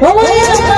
どうもあり。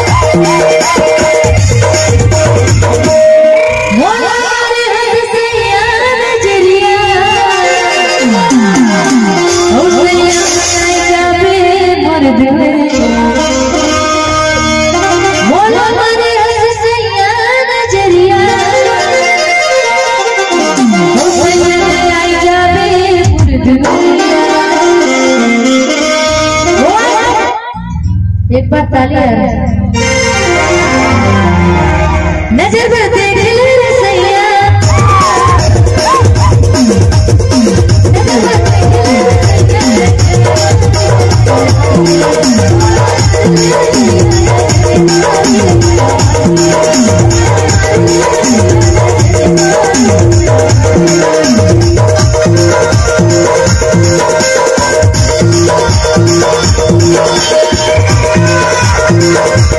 एक बार ताली नज़र देख ले सैया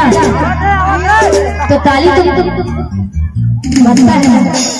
तो ताली तुम तुम बनता है